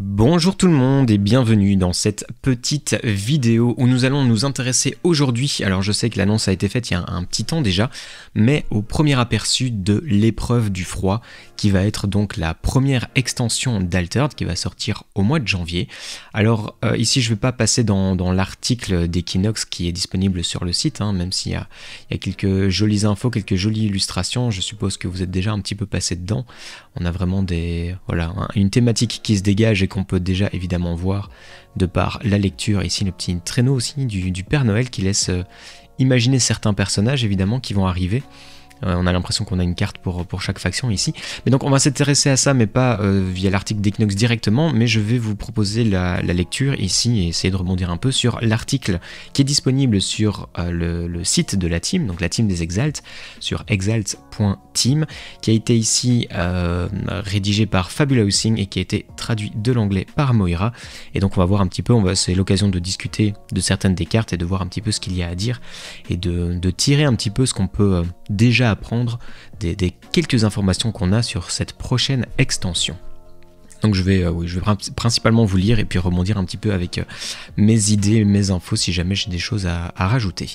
Bonjour tout le monde et bienvenue dans cette petite vidéo où nous allons nous intéresser aujourd'hui, alors je sais que l'annonce a été faite il y a un petit temps déjà, mais au premier aperçu de l'épreuve du froid qui va être donc la première extension d'Altered qui va sortir au mois de janvier. Alors euh, ici je ne vais pas passer dans, l'article d'Equinox qui est disponible sur le site, hein, même s'il y, a, quelques jolies infos, quelques jolies illustrations, je suppose que vous êtes déjà un petit peu passé dedans. On a vraiment des, voilà, une thématique qui se dégage qu'on peut déjà évidemment voir de par la lecture. Ici, le petit traîneau aussi du, Père Noël qui laisse euh, imaginer certains personnages évidemment qui vont arriver. Euh, on a l'impression qu'on a une carte pour, chaque faction ici. Mais donc on va s'intéresser à ça, mais pas euh, via l'article d'Equinox directement, mais je vais vous proposer la, lecture ici et essayer de rebondir un peu sur l'article qui est disponible sur le, site de la team, donc la team des Exalt, sur exalt.team, qui a été ici rédigé par Fabula Housing et qui a été traduit de l'anglais par Moira. Et donc on va voir un petit peu, c'est l'occasion de discuter de certaines des cartes et de voir un petit peu ce qu'il y a à dire et de, tirer un petit peu ce qu'on peut déjà apprendre des, quelques informations qu'on a sur cette prochaine extension. Donc je vais, euh, oui, je vais principalement vous lire et puis rebondir un petit peu avec euh, mes idées, mes infos si jamais j'ai des choses à rajouter.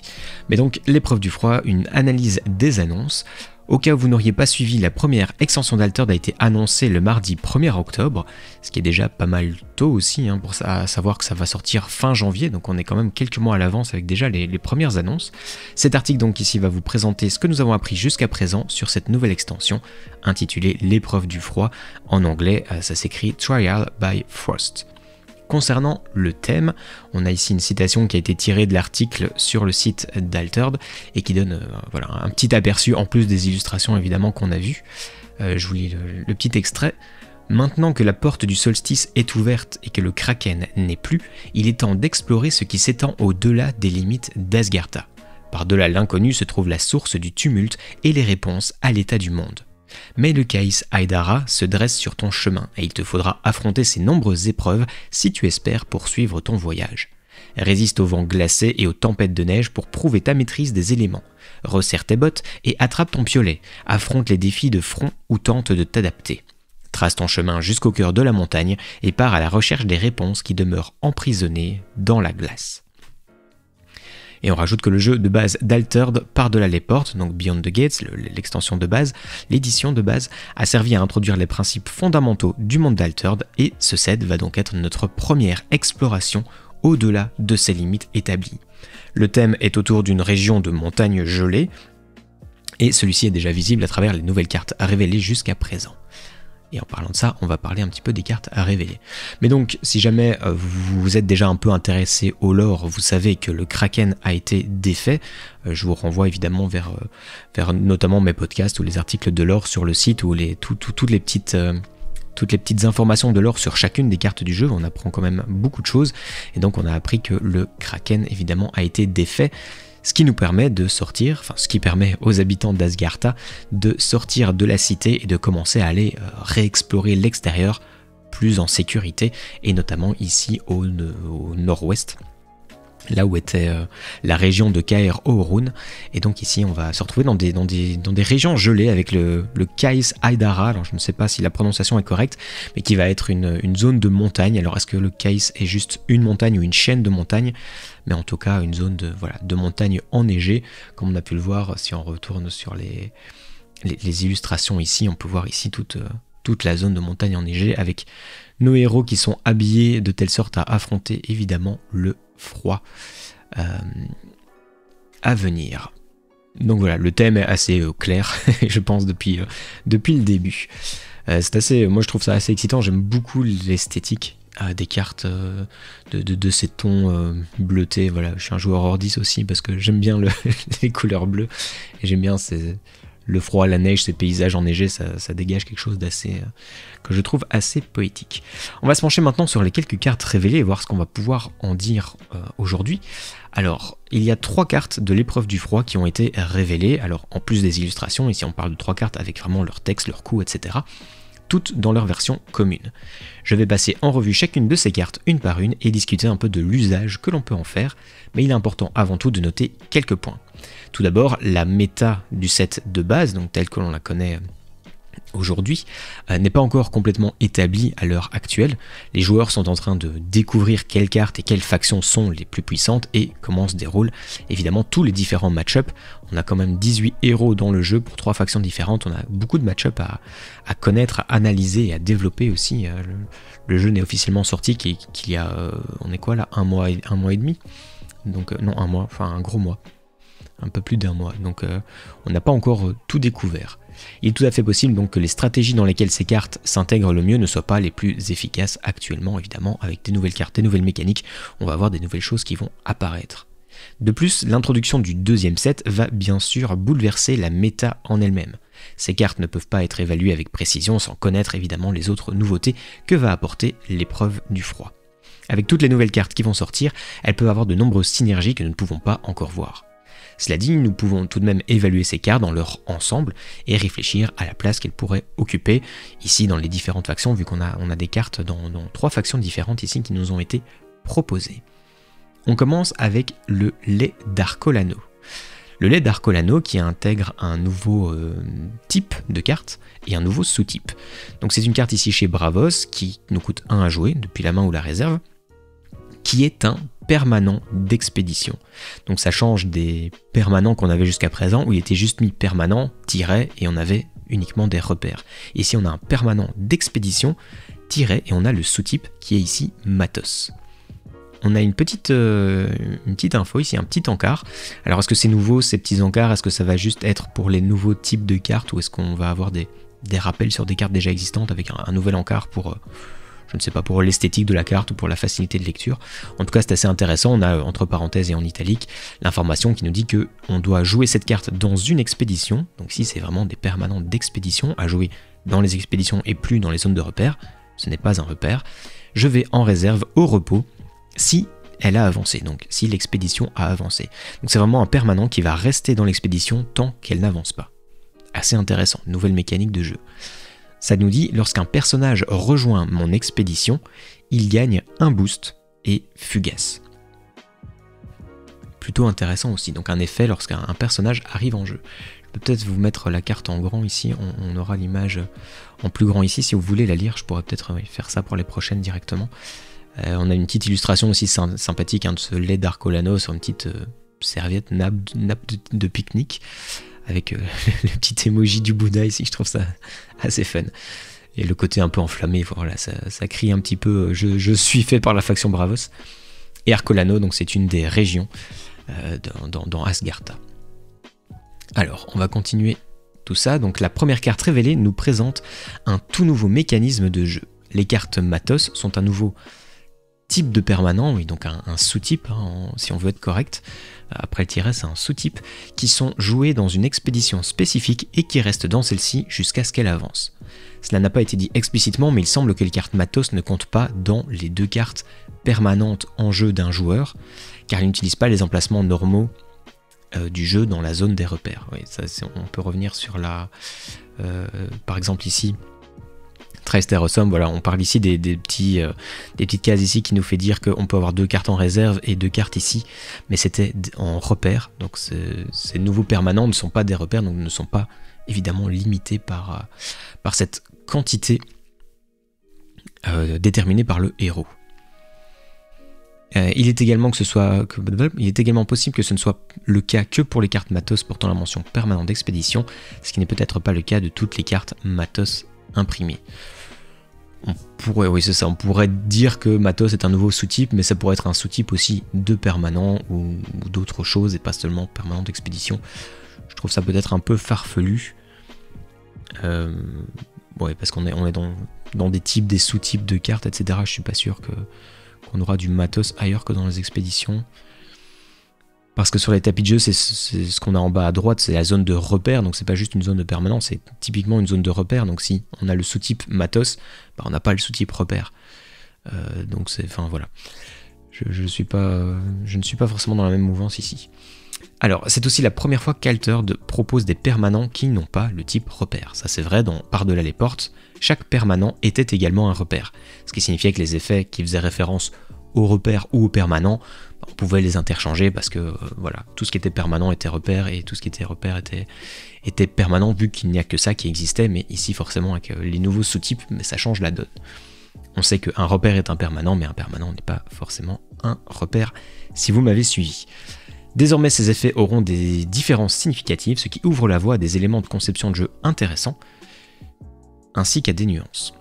Mais donc l'épreuve du froid, une analyse des annonces. Au cas où vous n'auriez pas suivi, la première extension d'Altered a été annoncée le mardi 1er octobre, ce qui est déjà pas mal tôt aussi, hein, pour savoir que ça va sortir fin janvier, donc on est quand même quelques mois à l'avance avec déjà les, premières annonces. Cet article donc ici va vous présenter ce que nous avons appris jusqu'à présent sur cette nouvelle extension, intitulée L'épreuve du froid, en anglais euh, ça s'écrit Trial by Frost. Concernant le thème, on a ici une citation qui a été tirée de l'article sur le site d'Altered et qui donne euh, un petit aperçu en plus des illustrations évidemment qu'on a vues. Euh, je vous lis le, petit extrait. Maintenant que la porte du solstice est ouverte et que le kraken n'est plus, il est temps d'explorer ce qui s'étend au-delà des limites d'Asgartha. Par-delà l'inconnu se trouve la source du tumulte et les réponses à l'état du monde. Mais le Caïs Aydara se dresse sur ton chemin et il te faudra affronter ces nombreuses épreuves si tu espères poursuivre ton voyage. Résiste au vent glacé et aux tempêtes de neige pour prouver ta maîtrise des éléments. Resserre tes bottes et attrape ton piolet. Affronte les défis de front ou tente de t'adapter. Trace ton chemin jusqu'au cœur de la montagne et pars à la recherche des réponses qui demeurent emprisonnées dans la glace. Et on rajoute que le jeu de base d'Altered par-delà les portes, donc Beyond the Gates, l'extension de base, l'édition de base, a servi à introduire les principes fondamentaux du monde d'Altered et ce set va donc être notre première exploration au-delà de ses limites établies. Le thème est autour d'une région de montagnes gelées, et celui-ci est déjà visible à travers les nouvelles cartes révélées jusqu'à présent. Et en parlant de ça, on va parler un petit peu des cartes à révéler. Mais donc, si jamais euh, vous êtes déjà un peu intéressé au lore, vous savez que le Kraken a été défait. Euh, je vous renvoie évidemment vers, euh, vers notamment mes podcasts ou les articles de lore sur le site ou les, toutes les petites toutes les petites informations de lore sur chacune des cartes du jeu, on apprend quand même beaucoup de choses, et donc on a appris que le Kraken évidemment a été défait, ce qui nous permet de sortir, enfin ce qui permet aux habitants d'Asgartha de sortir de la cité et de commencer à aller euh, réexplorer l'extérieur plus en sécurité, et notamment ici au, nord-ouest là où était euh, la région de Kaer Orun. Et donc ici, on va se retrouver dans des, dans des, dans des régions gelées avec le, le Kais Aydara. Alors je ne sais pas si la prononciation est correcte, mais qui va être une, une zone de montagne. Alors est-ce que le Kais est juste une montagne ou une chaîne de montagnes mais en tout cas une zone de, voilà, de montagne enneigée, comme on a pu le voir si on retourne sur les, illustrations ici, on peut voir ici toute, euh, toute la zone de montagne enneigée avec nos héros qui sont habillés de telle sorte à affronter évidemment le froid euh, à venir. Donc voilà, le thème est assez euh, clair, je pense, depuis, depuis le début. c'est assez, moi je trouve ça assez excitant, j'aime beaucoup l'esthétique des cartes euh, de, ces tons euh, bleutés. Voilà, je suis un joueur Ordis aussi parce que j'aime bien les couleurs bleues et j'aime bien le froid, la neige, ces paysages enneigés, ça, dégage quelque chose d'assez euh, que je trouve assez poétique. On va se pencher maintenant sur les quelques cartes révélées et voir ce qu'on va pouvoir en dire aujourd'hui. Alors, il y a trois cartes de l'épreuve du froid qui ont été révélées. Alors, en plus des illustrations, ici on parle de trois cartes avec vraiment leur texte, leur coup, etc dans leur version commune. Je vais passer en revue chacune de ces cartes une par une et discuter un peu de l'usage que l'on peut en faire, mais il est important avant tout de noter quelques points. Tout d'abord, la méta du set de base, donc telle que l'on la connaît aujourd'hui euh, n'est pas encore complètement établi à l'heure actuelle. Les joueurs sont en train de découvrir quelles cartes et quelles factions sont les plus puissantes et comment se déroulent évidemment tous les différents match-ups. On a quand même 18 héros dans le jeu pour trois factions différentes, on a beaucoup de match-ups à, connaître, à analyser et à développer aussi. Euh, le, jeu n'est officiellement sorti qu'il y a, euh, on est quoi là, un mois, et, un mois et demi? Donc non, un mois, enfin un gros mois. Un peu plus d'un mois. Donc on n'a pas encore tout découvert. Il est tout à fait possible donc que les stratégies dans lesquelles ces cartes s'intègrent le mieux ne soient pas les plus efficaces actuellement, évidemment, avec des nouvelles cartes, des nouvelles mécaniques, on va avoir des nouvelles choses qui vont apparaître. De plus, l'introduction du deuxième set va bien sûr bouleverser la méta en elle-même. Ces cartes ne peuvent pas être évaluées avec précision sans connaître évidemment les autres nouveautés que va apporter l'épreuve du froid. Avec toutes les nouvelles cartes qui vont sortir, elles peuvent avoir de nombreuses synergies que nous ne pouvons pas encore voir. Cela dit, nous pouvons tout de même évaluer ces cartes dans leur ensemble et réfléchir à la place qu'elles pourraient occuper ici dans les différentes factions, vu qu'on a, on a des cartes dans, trois factions différentes ici qui nous ont été proposées. On commence avec le lait d'Arcolano. Le lait d'Arcolano qui intègre un nouveau euh, type de carte et un nouveau sous-type. Donc c'est une carte ici chez Bravos qui nous coûte 1 à jouer depuis la main ou la réserve, qui est un permanent d'expédition. Donc ça change des permanents qu'on avait jusqu'à présent où il était juste mis permanent, tiré et on avait uniquement des repères. Ici on a un permanent d'expédition, tiré et on a le sous-type qui est ici matos. On a une petite, euh, une petite info ici, un petit encart. Alors est-ce que c'est nouveau ces petits encarts? Est-ce que ça va juste être pour les nouveaux types de cartes ou est-ce qu'on va avoir des, des, rappels sur des cartes déjà existantes avec un, nouvel encart pour... Euh, je ne sais pas pour l'esthétique de la carte ou pour la facilité de lecture. En tout cas, c'est assez intéressant. On a entre parenthèses et en italique l'information qui nous dit que on doit jouer cette carte dans une expédition. Donc si c'est vraiment des permanents d'expédition à jouer dans les expéditions et plus dans les zones de repère, ce n'est pas un repère. Je vais en réserve au repos si elle a avancé, donc si l'expédition a avancé. Donc c'est vraiment un permanent qui va rester dans l'expédition tant qu'elle n'avance pas. Assez intéressant, nouvelle mécanique de jeu. Ça nous dit, lorsqu'un personnage rejoint mon expédition, il gagne un boost et fugace. Plutôt intéressant aussi, donc un effet lorsqu'un personnage arrive en jeu. Je peux peut-être vous mettre la carte en grand ici, on, aura l'image en plus grand ici. Si vous voulez la lire, je pourrais peut-être faire ça pour les prochaines directement. Euh, on a une petite illustration aussi sympathique hein, de ce lait d'Arcolano sur une petite euh, serviette, nappe, de pique-nique avec euh, le petit emoji du Bouddha ici, je trouve ça assez fun. Et le côté un peu enflammé, voilà, ça, crie un petit peu euh, je, suis fait par la faction Bravos. Et Arcolano, donc c'est une des régions euh, dans, dans, Asgartha. Alors, on va continuer tout ça. Donc la première carte révélée nous présente un tout nouveau mécanisme de jeu. Les cartes Matos sont un nouveau type de permanent, oui, donc un, sous-type, hein, si on veut être correct. Après le tiret, c'est un sous-type, qui sont joués dans une expédition spécifique et qui restent dans celle-ci jusqu'à ce qu'elle avance. Cela n'a pas été dit explicitement, mais il semble que les cartes Matos ne comptent pas dans les deux cartes permanentes en jeu d'un joueur, car ils n'utilisent pas les emplacements normaux euh, du jeu dans la zone des repères. ça, on peut revenir sur la... Euh, par exemple ici, Très voilà, on parle ici des, petits, euh, petites cases ici qui nous fait dire qu'on peut avoir deux cartes en réserve et deux cartes ici, mais c'était en repère, donc ces nouveaux permanents ne sont pas des repères, donc ne sont pas évidemment limités par, euh, cette quantité euh, déterminée par le héros. il, est également possible que ce ne soit le cas que pour les cartes Matos portant la mention permanente d'expédition, ce qui n'est peut-être pas le cas de toutes les cartes Matos imprimées on pourrait, dire que Matos est un nouveau sous-type, mais ça pourrait être un sous-type aussi de permanent ou, d'autres choses et pas seulement permanent d'expédition. Je trouve ça peut-être un peu farfelu. Euh, parce qu'on est, dans, des types, des sous-types de cartes, etc. Je suis pas sûr qu'on aura du matos ailleurs que dans les expéditions. Parce que sur les tapis de jeu, c'est ce qu'on a en bas à droite, c'est la zone de repère, donc c'est pas juste une zone de permanence, c'est typiquement une zone de repère. Donc si on a le sous-type matos, bah on n'a pas le sous-type repère. Euh, donc c'est, enfin voilà. Je, ne suis pas forcément dans la même mouvance ici. Alors, c'est aussi la première fois qu'Alter propose des permanents qui n'ont pas le type repère. Ça c'est vrai, dans Par-delà les portes, chaque permanent était également un repère. Ce qui signifiait que les effets qui faisaient référence au repère ou au permanent on pouvait les interchanger parce que euh, voilà, tout ce qui était permanent était repère et tout ce qui était repère était, permanent vu qu'il n'y a que ça qui existait, mais ici forcément avec euh, les nouveaux sous-types, mais ça change la donne. On sait qu'un repère est un permanent, mais un permanent n'est pas forcément un repère si vous m'avez suivi. Désormais, ces effets auront des différences significatives, ce qui ouvre la voie à des éléments de conception de jeu intéressants, ainsi qu'à des nuances.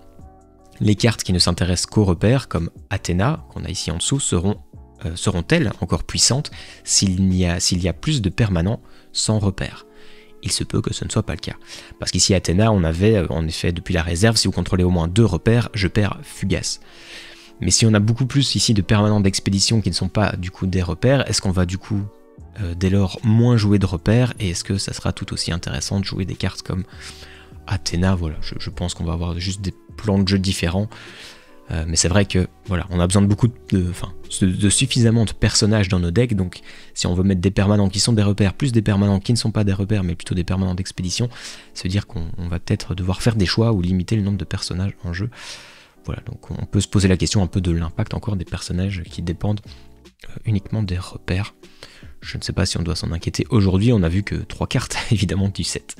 Les cartes qui ne s'intéressent qu'aux repères, comme Athéna, qu'on a ici en dessous, seront, euh, seront-elles encore puissantes s'il y, a, plus de permanents sans repères il se peut que ce ne soit pas le cas. Parce qu'ici, Athéna, on avait, euh, en effet, depuis la réserve, si vous contrôlez au moins deux repères, je perds Fugace. Mais si on a beaucoup plus ici de permanents d'expédition qui ne sont pas du coup des repères, est-ce qu'on va du coup euh, dès lors moins jouer de repères et est-ce que ça sera tout aussi intéressant de jouer des cartes comme Athéna? Voilà, je, pense qu'on va avoir juste des plans de jeu différents. Euh, mais c'est vrai que voilà, on a besoin de beaucoup de, enfin, de, suffisamment de personnages dans nos decks, donc si on veut mettre des permanents qui sont des repères, plus des permanents qui ne sont pas des repères, mais plutôt des permanents d'expédition, veut dire qu'on va peut-être devoir faire des choix ou limiter le nombre de personnages en jeu. Voilà, donc on peut se poser la question un peu de l'impact encore des personnages qui dépendent euh, uniquement des repères. Je ne sais pas si on doit s'en inquiéter. Aujourd'hui, on a vu que trois cartes, évidemment, du set.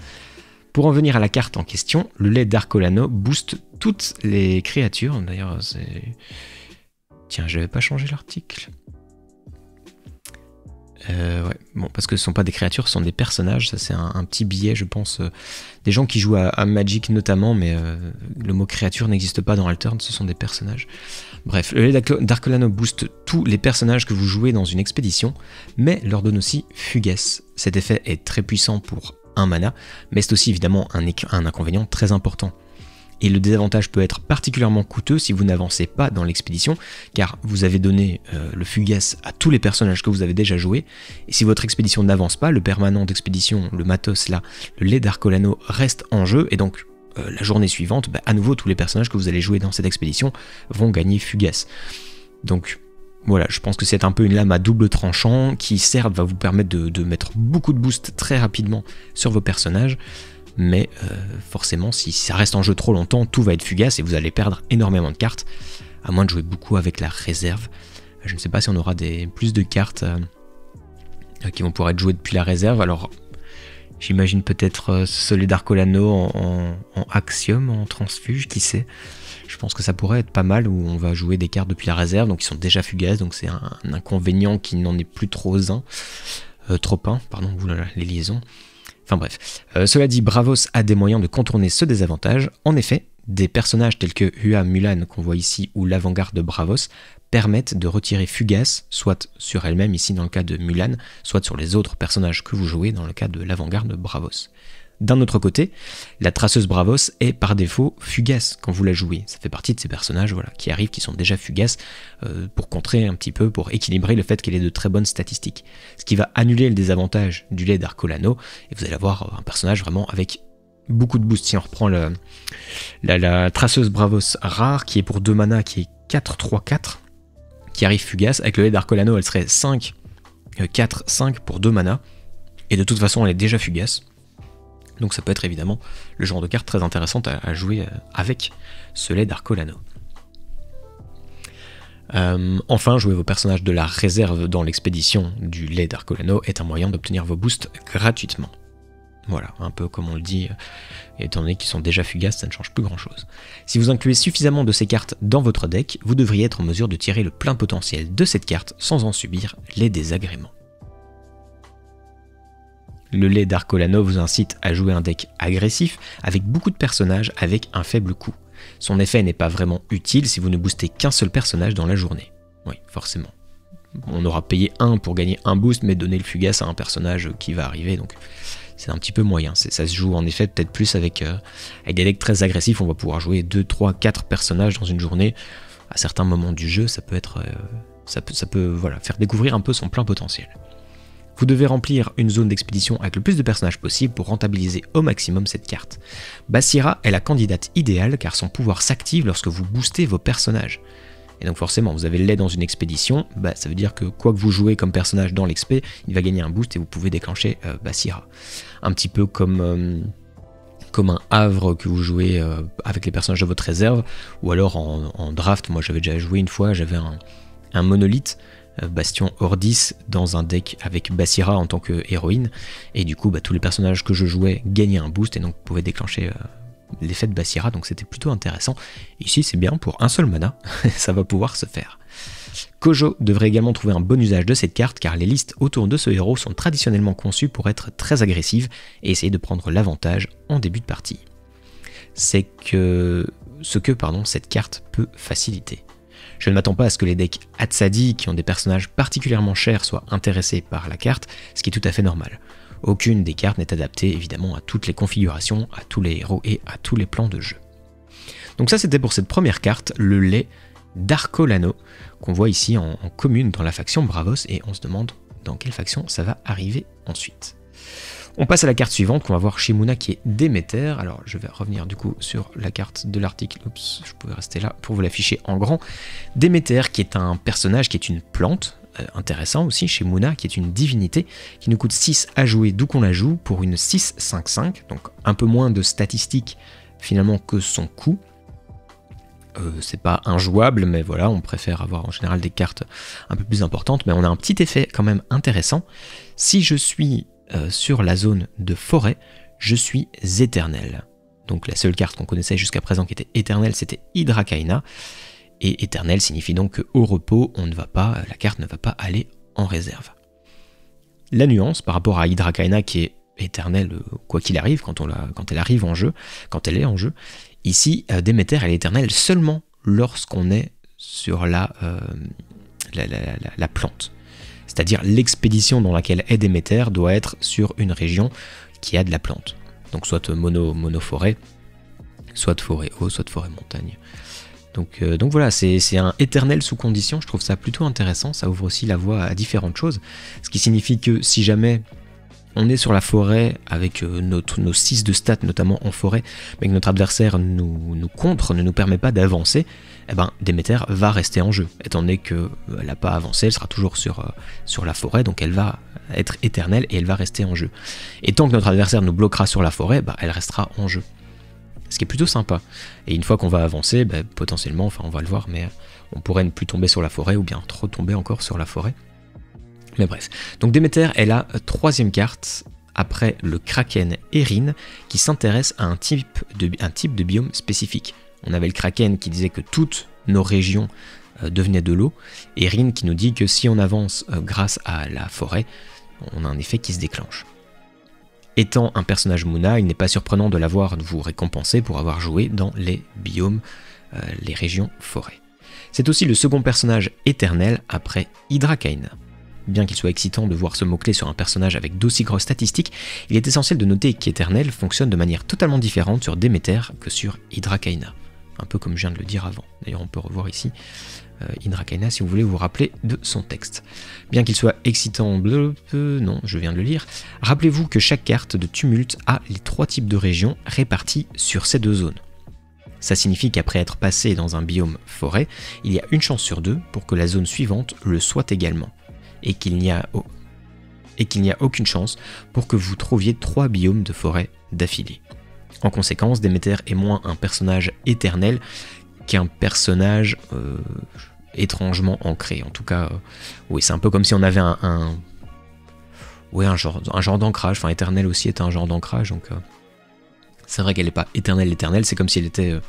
Pour en venir à la carte en question, le lait d'Arcolano booste toutes les créatures. D'ailleurs, c'est... Tiens, je n'avais pas changé l'article. Euh, ouais, bon, parce que ce sont pas des créatures, ce sont des personnages. Ça, c'est un, petit billet, je pense. Euh, des gens qui jouent à, Magic notamment, mais euh, le mot créature n'existe pas dans Altern, ce sont des personnages. Bref, le lait d'Arcolano booste tous les personnages que vous jouez dans une expédition, mais leur donne aussi Fugace. Cet effet est très puissant pour un mana, mais c'est aussi évidemment un inconvénient très important et le désavantage peut être particulièrement coûteux si vous n'avancez pas dans l'expédition, car vous avez donné euh, le fugace à tous les personnages que vous avez déjà joués, et si votre expédition n'avance pas, le permanent d'expédition, le matos là, le lait d'Arcolano reste en jeu, et donc euh, la journée suivante, bah, à nouveau tous les personnages que vous allez jouer dans cette expédition vont gagner fugace. Donc voilà, je pense que c'est un peu une lame à double tranchant qui certes va vous permettre de, de mettre beaucoup de boost très rapidement sur vos personnages, mais euh, forcément, si ça reste en jeu trop longtemps, tout va être fugace et vous allez perdre énormément de cartes, à moins de jouer beaucoup avec la réserve. Je ne sais pas si on aura plus de cartes euh, qui vont pouvoir être jouées depuis la réserve. Alors, j'imagine peut-être euh, celui d'Arcolano en, Axiom, en transfuge, qui sait. Je pense que ça pourrait être pas mal où on va jouer des cartes depuis la réserve, donc ils sont déjà fugaces, donc c'est un, inconvénient qui n'en est plus trop un. trop un, pardon, les liaisons. Enfin bref. Euh, cela dit, Bravos a des moyens de contourner ce désavantage. En effet, des personnages tels que Hua Mulan qu'on voit ici ou l'avant-garde de Bravos permettent de retirer Fugace, soit sur elle-même ici dans le cas de Mulan, soit sur les autres personnages que vous jouez dans le cas de l'avant-garde de Bravos. D'un autre côté, la traceuse Bravos est par défaut fugace quand vous la jouez. Ça fait partie de ces personnages voilà, qui arrivent, qui sont déjà fugaces, euh, pour contrer un petit peu, pour équilibrer le fait qu'elle ait de très bonnes statistiques. Ce qui va annuler le désavantage du lait d'Arcolano, et vous allez avoir un personnage vraiment avec beaucoup de boost. Si on reprend la, traceuse Bravos rare, qui est pour 2 mana, qui est 4-3-4, qui arrive fugace, avec le lait d'Arcolano, elle serait 5, 4-5 euh, pour 2 mana, et de toute façon elle est déjà fugace. Donc ça peut être évidemment le genre de carte très intéressante à, jouer euh, avec ce lait d'Arcolano. Euh, enfin, jouer vos personnages de la réserve dans l'expédition du lait d'Arcolano est un moyen d'obtenir vos boosts gratuitement. Voilà, un peu comme on le dit, euh, étant donné qu'ils sont déjà fugaces, ça ne change plus grand chose. Si vous incluez suffisamment de ces cartes dans votre deck, vous devriez être en mesure de tirer le plein potentiel de cette carte sans en subir les désagréments. Le lait d'Arcolano vous incite à jouer un deck agressif avec beaucoup de personnages avec un faible coût. Son effet n'est pas vraiment utile si vous ne boostez qu'un seul personnage dans la journée. Oui, forcément. On aura payé un pour gagner un boost, mais donner le fugace à un personnage qui va arriver, donc c'est un petit peu moyen. Ça se joue en effet peut-être plus avec, euh, avec des decks très agressifs, on va pouvoir jouer 2, 3, 4 personnages dans une journée. À certains moments du jeu, ça peut être. Euh, ça peut, ça peut voilà, faire découvrir un peu son plein potentiel. Vous devez remplir une zone d'expédition avec le plus de personnages possible pour rentabiliser au maximum cette carte. Basira est la candidate idéale car son pouvoir s'active lorsque vous boostez vos personnages. Et donc forcément, vous avez lait dans une expédition, bah, ça veut dire que quoi que vous jouez comme personnage dans l'expé, il va gagner un boost et vous pouvez déclencher euh, Basira. Un petit peu comme, euh, comme un havre que vous jouez euh, avec les personnages de votre réserve, ou alors en, draft, moi j'avais déjà joué une fois, j'avais un monolithe Bastion Ordis dans un deck avec Basira en tant que héroïne. Et du coup, bah, tous les personnages que je jouais gagnaient un boost et donc pouvaient déclencher l'effet de Basira, donc c'était plutôt intéressant. Ici, c'est bien pour un seul mana, ça va pouvoir se faire. Kojo devrait également trouver un bon usage de cette carte car les listes autour de ce héros sont traditionnellement conçues pour être très agressives et essayer de prendre l'avantage en début de partie. C'est que ce que pardon, cette carte peut faciliter. Je ne m'attends pas à ce que les decks Hatsadi, qui ont des personnages particulièrement chers, soient intéressés par la carte, ce qui est tout à fait normal. Aucune des cartes n'est adaptée évidemment à toutes les configurations, à tous les héros et à tous les plans de jeu. Donc ça c'était pour cette première carte, le lait d'Arcolano, qu'on voit ici en, commune dans la faction Bravos, et on se demande dans quelle faction ça va arriver ensuite. On passe à la carte suivante qu'on va voir chez Muna qui est Déméter. Alors je vais revenir du coup sur la carte de l'article. Oups, je pouvais rester là pour vous l'afficher en grand. Déméter qui est un personnage qui est une plante, euh, intéressant aussi chez Muna, qui est une divinité, qui nous coûte 6 à jouer d'où qu'on la joue pour une 6-5-5, donc un peu moins de statistiques finalement que son coût. Euh, c'est pas injouable, mais voilà, on préfère avoir en général des cartes un peu plus importantes, mais on a un petit effet quand même intéressant. Si je suis euh, sur la zone de forêt, je suis éternel. Donc la seule carte qu'on connaissait jusqu'à présent qui était éternelle, c'était Hydrakaina. Et éternel signifie donc qu'au repos, on ne va pas, la carte ne va pas aller en réserve. La nuance par rapport à Hydrakaina qui est éternelle euh, quoi qu'il arrive quand, elle arrive en jeu, quand elle est en jeu, ici euh, Déméter elle est éternelle seulement lorsqu'on est sur euh, la, plante. C'est-à-dire l'expédition dans laquelle est Déméter doit être sur une région qui a de la plante. Donc soit mono, mono-forêt, soit forêt haut, soit forêt montagne. Euh, donc, voilà, c'est un éternel sous condition, je trouve ça plutôt intéressant, ça ouvre aussi la voie à différentes choses, ce qui signifie que si jamais on est sur la forêt avec euh, nos 6 de stats, notamment en forêt, mais que notre adversaire nous, contre, ne nous permet pas d'avancer, eh ben, Déméter va rester en jeu. Étant donné qu'elle euh, n'a pas avancé, elle sera toujours sur, sur la forêt, donc elle va être éternelle et elle va rester en jeu. Et tant que notre adversaire nous bloquera sur la forêt, bah, elle restera en jeu ce qui est plutôt sympa. Et une fois qu'on va avancer, bah, potentiellement, enfin on va le voir, mais on pourrait ne plus tomber sur la forêt ou bien trop tomber encore sur la forêt. Mais bref. Donc Déméter est la troisième carte après le Kraken Erin qui s'intéresse à un type, de, biome spécifique. On avait le Kraken qui disait que toutes nos régions euh, devenaient de l'eau, et Erin qui nous dit que si on avance euh, grâce à la forêt, on a un effet qui se déclenche. Étant un personnage Muna, il n'est pas surprenant de l'avoir vous récompenser pour avoir joué dans les biomes, euh, les régions forêts. C'est aussi le second personnage éternel après Hydrakaina. Bien qu'il soit excitant de voir ce mot-clé sur un personnage avec d'aussi grosses statistiques, il est essentiel de noter qu'Éternel fonctionne de manière totalement différente sur Déméter que sur Hydrakaina. Un peu comme je viens de le dire avant. D'ailleurs, on peut revoir ici euh, si vous voulez vous rappeler de son texte. Bien qu'il soit excitant, bleu, non, je viens de le lire, rappelez-vous que chaque carte de tumulte a les trois types de régions réparties sur ces deux zones. Ça signifie qu'après être passé dans un biome forêt, il y a une chance sur deux pour que la zone suivante le soit également, et qu'il n'y a, aucune chance pour que vous trouviez trois biomes de forêt d'affilée. En conséquence, Déméter est moins un personnage éternel qu'un personnage euh, étrangement ancré. En tout cas, euh, oui, c'est un peu comme si on avait un, oui, un genre, un genre d'ancrage. Enfin, éternel aussi est un genre d'ancrage. Donc, euh, c'est vrai qu'elle n'est pas éternelle, éternelle. C'est comme si elle était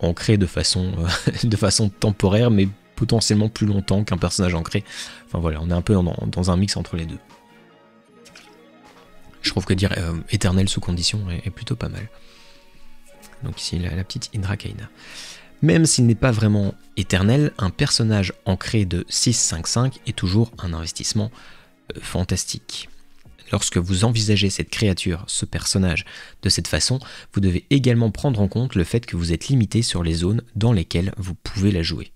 ancrée de façon, de façon temporaire, mais potentiellement plus longtemps qu'un personnage ancré. Enfin voilà, on est un peu dans, un mix entre les deux. Je trouve que dire éternel sous condition est, plutôt pas mal. Donc ici, la, la petite Indra Kaina. Même s'il n'est pas vraiment éternel, un personnage ancré de 6-5-5 est toujours un investissement euh, fantastique. Lorsque vous envisagez cette créature, ce personnage, de cette façon, vous devez également prendre en compte le fait que vous êtes limité sur les zones dans lesquelles vous pouvez la jouer.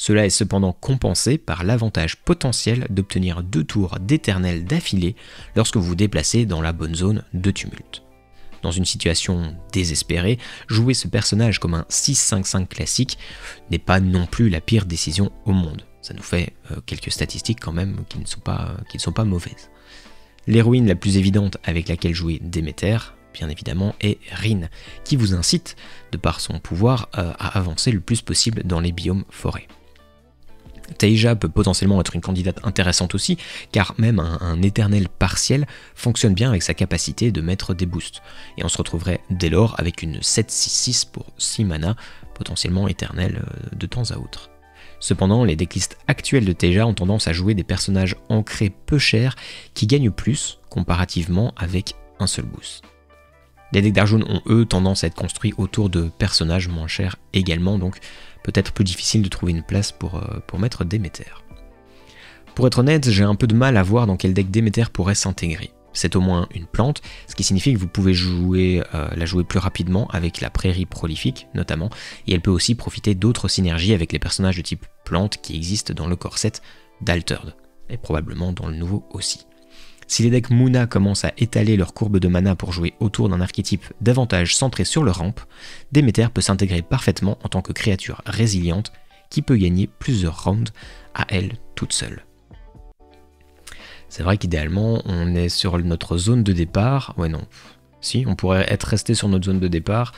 Cela est cependant compensé par l'avantage potentiel d'obtenir deux tours d'éternel d'affilée lorsque vous vous déplacez dans la bonne zone de tumulte. Dans une situation désespérée, jouer ce personnage comme un 6-5-5 classique n'est pas non plus la pire décision au monde. Ça nous fait euh, quelques statistiques quand même qui ne sont pas, qui ne sont pas mauvaises. L'héroïne la plus évidente avec laquelle jouer Déméter, bien évidemment, est Rin, qui vous incite, de par son pouvoir, euh, à avancer le plus possible dans les biomes forêts. Teija peut potentiellement être une candidate intéressante aussi, car même un, éternel partiel fonctionne bien avec sa capacité de mettre des boosts. Et on se retrouverait dès lors avec une 7-6-6 pour 6 mana, potentiellement éternelle euh, de temps à autre. Cependant, les decklists actuels de Teja ont tendance à jouer des personnages ancrés peu chers qui gagnent plus comparativement avec un seul boost. Les decks d'Arjun ont eux tendance à être construits autour de personnages moins chers également, donc peut-être plus difficile de trouver une place pour, euh, pour mettre Déméter. Pour être honnête, j'ai un peu de mal à voir dans quel deck Déméter pourrait s'intégrer. C'est au moins une plante, ce qui signifie que vous pouvez euh, la jouer plus rapidement avec la prairie prolifique notamment, et elle peut aussi profiter d'autres synergies avec les personnages de type plante qui existent dans le corset d'Altered, et probablement dans le nouveau aussi. Si les decks Muna commencent à étaler leur courbe de mana pour jouer autour d'un archétype davantage centré sur le ramp, Demeter peut s'intégrer parfaitement en tant que créature résiliente qui peut gagner plusieurs rounds à elle toute seule. C'est vrai qu'idéalement, on est sur notre zone de départ. Ouais, non. Si, on pourrait être resté sur notre zone de départ.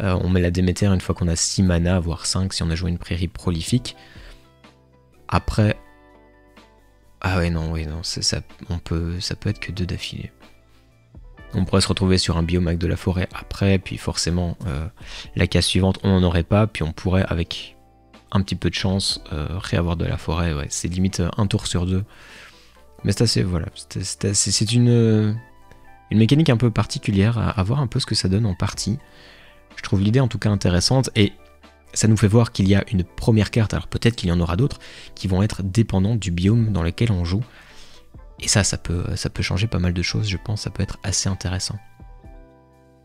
Euh, on met la Déméter une fois qu'on a 6 mana, voire 5 si on a joué une prairie prolifique. Après, ah ouais, non, oui, non, ça, on peut, ça peut être que deux d'affilée. On pourrait se retrouver sur un biome de la forêt après, puis forcément, euh, la case suivante, on n'en aurait pas, puis on pourrait, avec un petit peu de chance, euh, réavoir de la forêt. Ouais, c'est limite euh, un tour sur deux. Mais c'est assez, voilà, c'est une, une mécanique un peu particulière à, à voir un peu ce que ça donne en partie. Je trouve l'idée en tout cas intéressante, et ça nous fait voir qu'il y a une première carte, alors peut-être qu'il y en aura d'autres, qui vont être dépendantes du biome dans lequel on joue. Et ça, ça peut, ça peut changer pas mal de choses, je pense, ça peut être assez intéressant.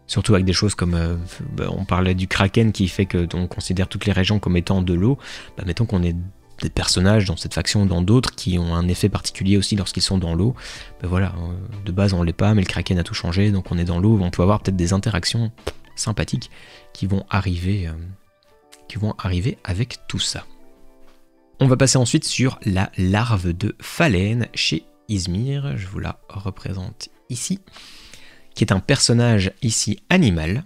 Surtout avec des choses comme, euh, bah, on parlait du Kraken qui fait que on considère toutes les régions comme étant de l'eau, bah, mettons qu'on ait des personnages dans cette faction ou dans d'autres qui ont un effet particulier aussi lorsqu'ils sont dans l'eau. Ben voilà, euh, de base on l'est pas, mais le Kraken a tout changé, donc on est dans l'eau, on peut avoir peut-être des interactions sympathiques qui vont arriver. Euh, qui vont arriver avec tout ça. On va passer ensuite sur la larve de phalène chez Izmir, je vous la représente ici, qui est un personnage ici animal,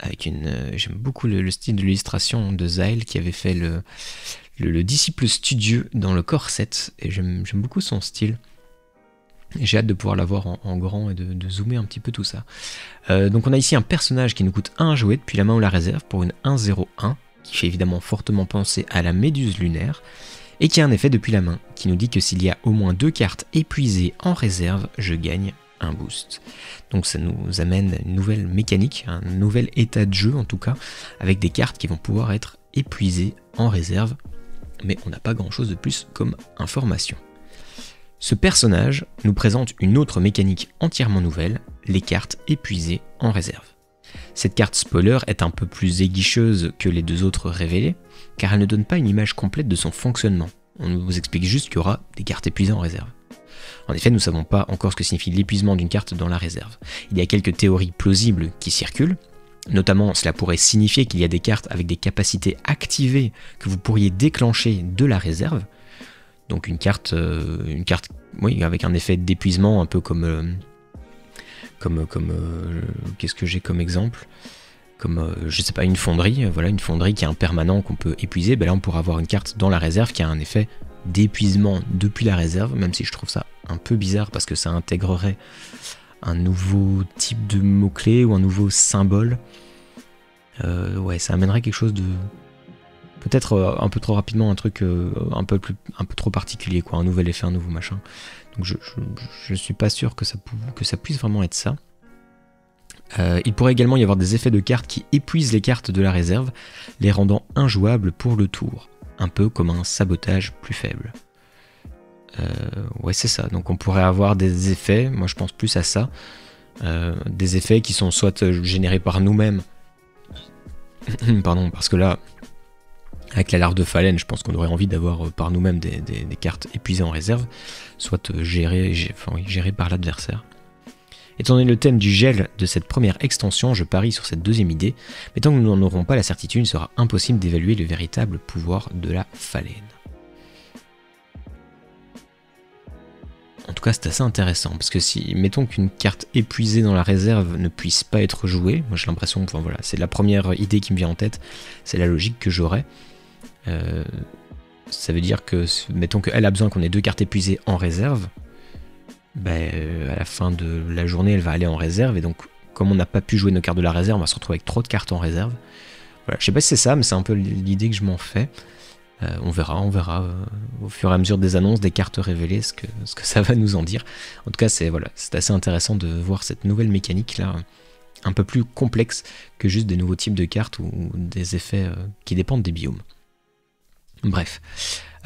avec une... Euh, j'aime beaucoup le, style de l'illustration de Zael qui avait fait le, le, disciple studieux dans le corset, et j'aime beaucoup son style. J'ai hâte de pouvoir l'avoir en, en, grand et de, zoomer un petit peu tout ça. Euh, donc on a ici un personnage qui nous coûte 1 jouet depuis la main ou la réserve pour une 1-0-1 qui fait évidemment fortement penser à la méduse lunaire, et qui a un effet depuis la main, qui nous dit que s'il y a au moins deux cartes épuisées en réserve, je gagne un boost. Donc ça nous amène une nouvelle mécanique, un nouvel état de jeu en tout cas, avec des cartes qui vont pouvoir être épuisées en réserve, mais on n'a pas grand chose de plus comme information. Ce personnage nous présente une autre mécanique entièrement nouvelle, les cartes épuisées en réserve. Cette carte spoiler est un peu plus aiguicheuse que les deux autres révélées, car elle ne donne pas une image complète de son fonctionnement. On nous explique juste qu'il y aura des cartes épuisées en réserve. En effet, nous ne savons pas encore ce que signifie l'épuisement d'une carte dans la réserve. Il y a quelques théories plausibles qui circulent, Notamment, cela pourrait signifier qu'il y a des cartes avec des capacités activées que vous pourriez déclencher de la réserve. Donc une carte, euh, une carte avec un effet d'épuisement un peu comme, euh, comme, comme euh, qu'est-ce que j'ai comme exemple? Comme euh, je sais pas une fonderie, euh, voilà une fonderie qui a un permanent qu'on peut épuiser, ben là on pourra avoir une carte dans la réserve qui a un effet d'épuisement depuis la réserve, même si je trouve ça un peu bizarre parce que ça intégrerait un nouveau type de mot-clé ou un nouveau symbole. ouais, ça amènerait quelque chose de peut-être un peu trop rapidement un truc un peu plus un peu trop particulier quoi, un nouvel effet, un nouveau machin. Donc je, je, suis pas sûr que ça, que ça puisse vraiment être ça. Euh, il pourrait également y avoir des effets de cartes qui épuisent les cartes de la réserve, les rendant injouables pour le tour, un peu comme un sabotage plus faible. Euh, ouais, c'est ça. Donc on pourrait avoir des effets, moi je pense plus à ça, euh, des effets qui sont soit générés par nous-mêmes, pardon, parce que là, avec la larve de phalène, je pense qu'on aurait envie d'avoir euh, par nous-mêmes des, cartes épuisées en réserve, soit euh, gérées, par l'adversaire. Étant donné le thème du gel de cette première extension, je parie sur cette deuxième idée, mais tant que nous n'en aurons pas la certitude, il sera impossible d'évaluer le véritable pouvoir de la phalène. En tout cas, c'est assez intéressant, parce que si, mettons qu'une carte épuisée dans la réserve ne puisse pas être jouée, moi j'ai l'impression, enfin voilà, c'est la première idée qui me vient en tête, c'est la logique que j'aurais, euh, Ça veut dire que, mettons qu'elle a besoin qu'on ait deux cartes épuisées en réserve, ben, à la fin de la journée, elle va aller en réserve, et donc, comme on n'a pas pu jouer nos cartes de la réserve, on va se retrouver avec trop de cartes en réserve. Voilà, je sais pas si c'est ça, mais c'est un peu l'idée que je m'en fais. Euh, on verra, on verra euh, au fur et à mesure des annonces, des cartes révélées, ce que, ce que ça va nous en dire. En tout cas, c'est voilà, assez intéressant de voir cette nouvelle mécanique là, un peu plus complexe que juste des nouveaux types de cartes ou des effets euh, qui dépendent des biomes. Bref.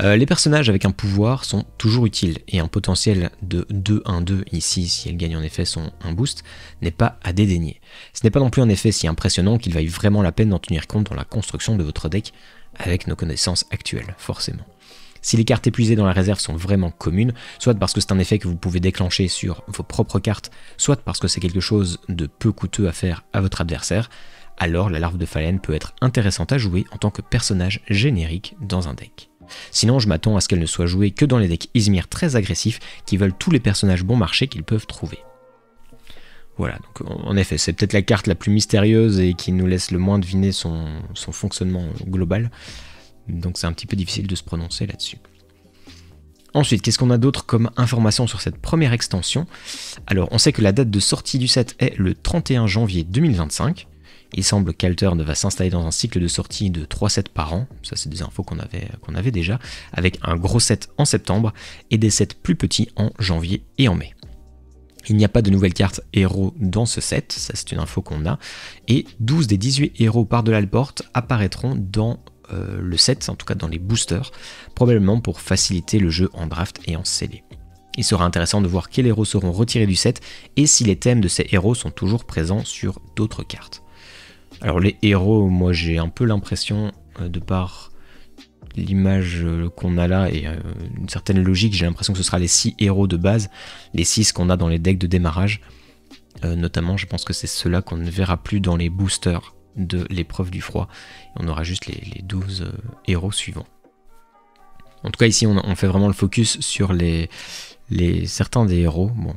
les personnages avec un pouvoir sont toujours utiles et un potentiel de 2-1-2 ici, si elle gagne en effet son un boost, n'est pas à dédaigner. Ce n'est pas non plus un effet si impressionnant qu'il vaille vraiment la peine d'en tenir compte dans la construction de votre deck avec nos connaissances actuelles, forcément. Si les cartes épuisées dans la réserve sont vraiment communes, soit parce que c'est un effet que vous pouvez déclencher sur vos propres cartes, soit parce que c'est quelque chose de peu coûteux à faire à votre adversaire, alors la larve de phalène peut être intéressante à jouer en tant que personnage générique dans un deck. Sinon, je m'attends à ce qu'elle ne soit jouée que dans les decks Izmir très agressifs qui veulent tous les personnages bon marché qu'ils peuvent trouver. Voilà, donc en effet, c'est peut-être la carte la plus mystérieuse et qui nous laisse le moins deviner son, fonctionnement global. Donc c'est un petit peu difficile de se prononcer là-dessus. Ensuite, qu'est-ce qu'on a d'autre comme information sur cette première extension? Alors, on sait que la date de sortie du set est le 31 janvier 2025. Il semble qu'Altern va s'installer dans un cycle de sortie de 3 sets par an, ça c'est des infos qu'on avait, déjà, avec un gros set en septembre et des sets plus petits en janvier et en mai. Il n'y a pas de nouvelles cartes héros dans ce set, ça c'est une info qu'on a, et 12 des 18 héros par de porte apparaîtront dans euh, le set, en tout cas dans les boosters, probablement pour faciliter le jeu en draft et en scellé. Il sera intéressant de voir quels héros seront retirés du set et si les thèmes de ces héros sont toujours présents sur d'autres cartes. Alors les héros, moi j'ai un peu l'impression, euh, de par l'image euh, qu'on a là et euh, une certaine logique, j'ai l'impression que ce sera les 6 héros de base, les 6 qu'on a dans les decks de démarrage. Notamment, je pense que c'est ceux-là qu'on ne verra plus dans les boosters de l'épreuve du froid. on aura juste les, 12 héros suivants. En tout cas, ici, on, fait vraiment le focus sur les certains des héros. Bon,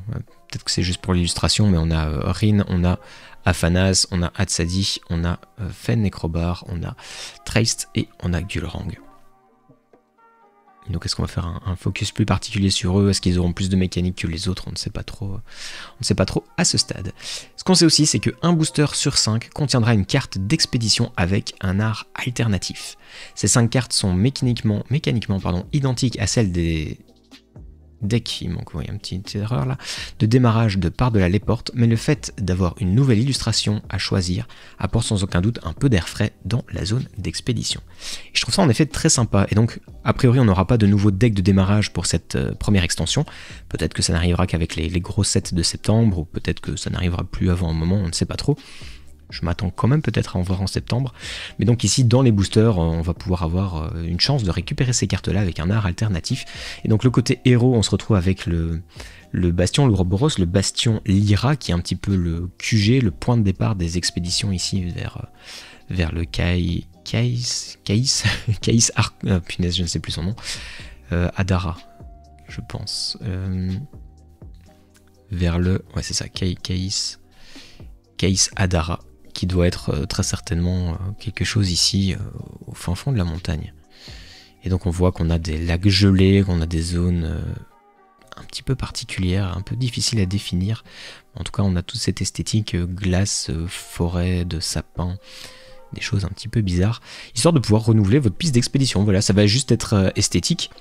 peut-être que c'est juste pour l'illustration, mais on a Rin, on a Afanas, on a Hatsadi, on a Fen Necrobar, on a Traced et on a Gulrang. Donc est-ce qu'on va faire un, focus plus particulier sur eux? Est-ce qu'ils auront plus de mécanique que les autres? On ne sait pas trop. On ne pas trop à ce stade. Ce qu'on sait aussi, c'est qu'un booster sur 5 contiendra une carte d'expédition avec un art alternatif. Ces 5 cartes sont mécaniquement, identiques à celles des il manque une petite erreur là, de démarrage de par de la Léporte, mais le fait d'avoir une nouvelle illustration à choisir apporte sans aucun doute un peu d'air frais dans la zone d'expédition. Je trouve ça en effet très sympa, et donc a priori on n'aura pas de nouveau deck de démarrage pour cette euh, première extension, peut-être que ça n'arrivera qu'avec les, les, gros sets de septembre, ou peut-être que ça n'arrivera plus avant un moment, on ne sait pas trop. Je m'attends quand même peut-être à en voir en septembre. Mais donc ici, dans les boosters, on va pouvoir avoir euh, une chance de récupérer ces cartes-là avec un art alternatif. Et donc le côté héros, on se retrouve avec le, le bastion l'Ouroboros, le bastion Lyra, qui est un petit peu le QG, le point de départ des expéditions ici vers, euh, vers le Kai... Kaïs... Kaïs... Kaïs Arc... Euh, punaise, je ne sais plus son nom. Adara, je pense. vers le... Ouais, c'est ça, Kaïs... Kaïs Adara qui doit être euh, très certainement euh, quelque chose ici euh, au fin fond de la montagne. Et donc on voit qu'on a des lacs gelés, qu'on a des zones un petit peu particulières, un peu difficiles à définir. En tout cas, on a toute cette esthétique glace, forêt, de sapins, des choses un petit peu bizarres, histoire de pouvoir renouveler votre piste d'expédition. Voilà, ça va juste être esthétique.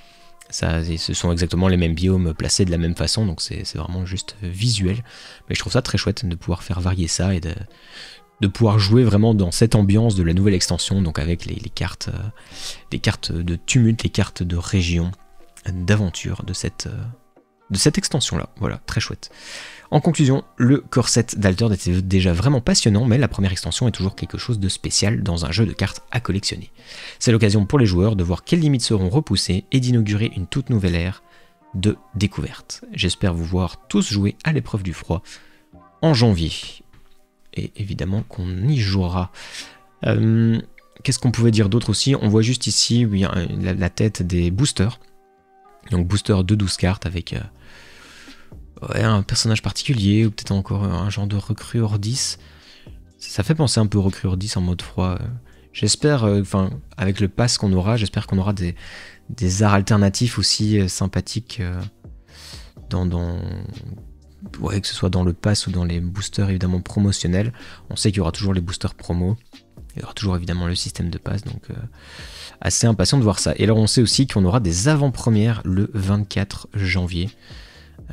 Ça, ce sont exactement les mêmes biomes placés de la même façon, donc c'est vraiment juste visuel. Mais je trouve ça très chouette de pouvoir faire varier ça et de, de pouvoir jouer vraiment dans cette ambiance de la nouvelle extension, donc avec les, cartes, euh, cartes de tumulte, les cartes de région, d'aventure de cette, euh, de cette extension-là. Voilà, très chouette. En conclusion, le corset d'Alter était déjà vraiment passionnant, mais la première extension est toujours quelque chose de spécial dans un jeu de cartes à collectionner. C'est l'occasion pour les joueurs de voir quelles limites seront repoussées et d'inaugurer une toute nouvelle ère de découverte. J'espère vous voir tous jouer à l'épreuve du froid en janvier et évidemment qu'on y jouera. Euh, qu'est-ce qu'on pouvait dire d'autre aussi? On voit juste ici oui, la, tête des boosters. Donc booster de 12 cartes avec euh, un personnage particulier ou peut-être encore un genre de recrue hors 10. Ça fait penser un peu recrue hors 10 en mode froid. Euh, j'espère, enfin, avec le pass qu'on aura, j'espère qu'on aura des, des arts alternatifs aussi sympathiques dans, dans que ce soit dans le pass ou dans les boosters évidemment promotionnels. On sait qu'il y aura toujours les boosters promo. Il y aura toujours évidemment le système de pass, donc euh, assez impatient de voir ça. Et alors on sait aussi qu'on aura des avant-premières le 24 janvier.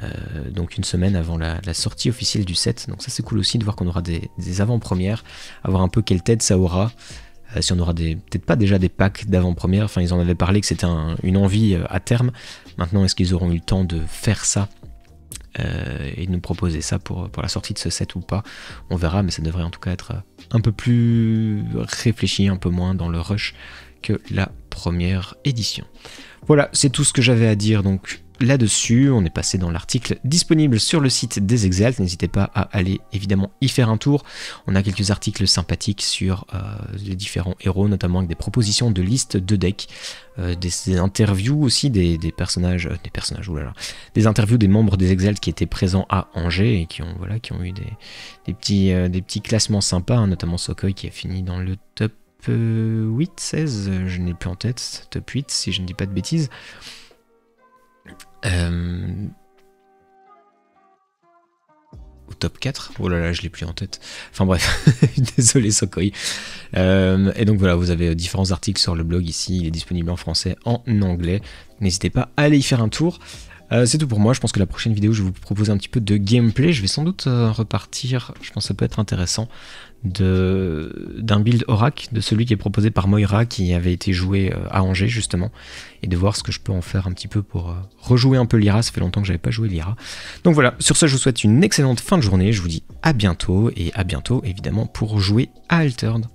Euh, donc une semaine avant la, sortie officielle du set. Donc ça c'est cool aussi de voir qu'on aura des, avant-premières, avoir un peu quelle tête ça aura. Euh, si on aura peut-être pas déjà des packs d'avant-première, enfin ils en avaient parlé que c'était une envie à terme. Maintenant est-ce qu'ils auront eu le temps de faire ça? Euh, et de nous proposer ça pour, pour la sortie de ce set ou pas. On verra, mais ça devrait en tout cas être un peu plus réfléchi, un peu moins dans le rush que la première édition. Voilà, c'est tout ce que j'avais à dire donc là-dessus. On est passé dans l'article disponible sur le site des Exalt. N'hésitez pas à aller évidemment y faire un tour. On a quelques articles sympathiques sur euh, les différents héros, notamment avec des propositions de listes de decks, euh, des, interviews aussi des, personnages, euh, des personnages, oulala, des interviews des membres des Exalt qui étaient présents à Angers et qui ont, eu des, petits, classements sympas, hein, notamment Sokoi qui a fini dans le top 8, 16, je n'ai plus en tête, top 8 si je ne dis pas de bêtises. Euh... Au top 4 Oh là là, je l'ai plus en tête. Enfin bref, désolé Sokoi. Euh, et donc voilà, vous avez différents articles sur le blog ici, il est disponible en français, en anglais. N'hésitez pas à aller y faire un tour. Euh, c'est tout pour moi, je pense que la prochaine vidéo, je vais vous proposer un petit peu de gameplay. Je vais sans doute euh, repartir, je pense que ça peut être intéressant, d'un build Orac, de celui qui est proposé par Moira, qui avait été joué euh, à Angers justement, et de voir ce que je peux en faire un petit peu pour rejouer un peu Lyra. Ça fait longtemps que j'avais pas joué Lyra. Donc voilà, sur ce, je vous souhaite une excellente fin de journée. Je vous dis à bientôt, et à bientôt évidemment pour jouer à Altered.